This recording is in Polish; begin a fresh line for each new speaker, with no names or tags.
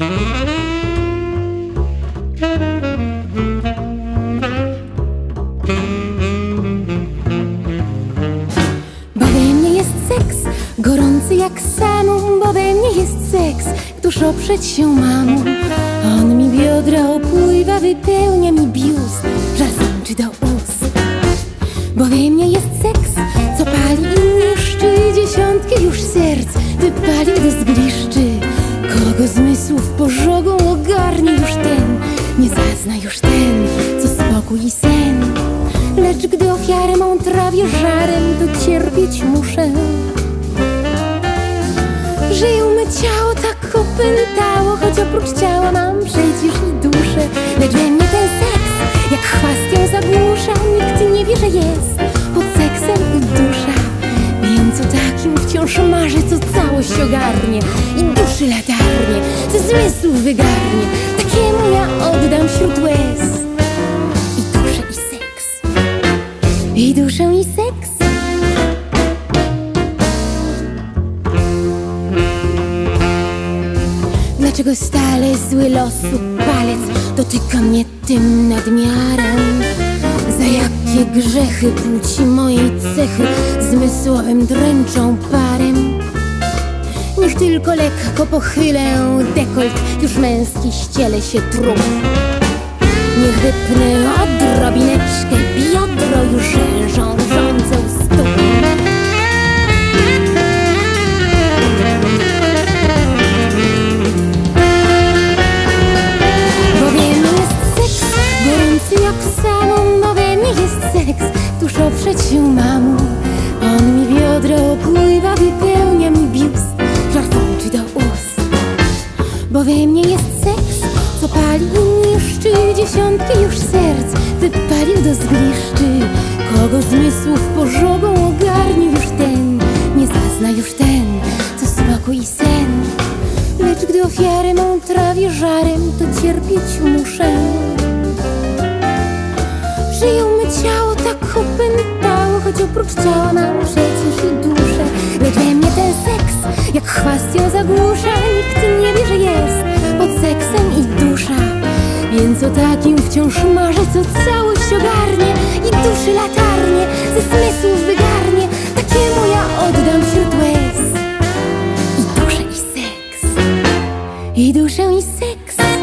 Bo we mnie jest seks, gorący jak samum, bo we mnie jest seks, któż oprzeć się mamu. On mi biodra opływa, wypełnia mi biust, żar sączy do ust. Bo we mnie jest seks, co pali i niszczy dziesiątki już serc, wypalił do zgliszczy. Trawię żarem, to cierpieć muszę. Żyją me ciało tak opętało, choć oprócz ciała mam przecież i duszę. Lecz we mnie ten seks, jak chwast ją zagłusza, nikt nie wie, że jest pod seksem i dusza. Więc o takim wciąż marzę, co całość ogarnie i duszy latarnie, ze zmysłów wygarnie. I duszę i seks. Dlaczego stale zły losu palec dotyka mnie tym nadmiarem? Za jakie grzechy płci mojej cechy zmysłowym dręczą parem? Niech tylko lekko pochylę dekolt, już męski ściele się trup. Niech wypnę odrobineczkę biodro już rzężą rządzę u stóp. Bo mnie jest seks, gorący jak samą, bo we mnie jest seks, tuż oprzeć się mamu. On mi biodro opływa, wypełnia mi biust, żar sączy do ust. Bo we mnie jest seks, co pali i niszczy dziesiątki już serc, wypalił do zgliszczy. Kogo zmysłów pożogą ogarnie już ten, nie zazna już ten, co spokój i sen. Lecz gdy ofiarę mą trawię żarem, to cierpieć muszę. Żyją me ciało tak opętało, choć oprócz ciała mam przecież i duszę. Lecz we mnie ten seks, jak chwast ją zagłusza, nikt nie wie, że jest pod dusza. Więc o takim wciąż marzę, co całość ogarnie i duszy latarnie, ze zmysłów wygarnie. Takiemu ja oddam wśród łez i duszę i seks. I duszę i seks.